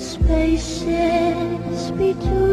spaces between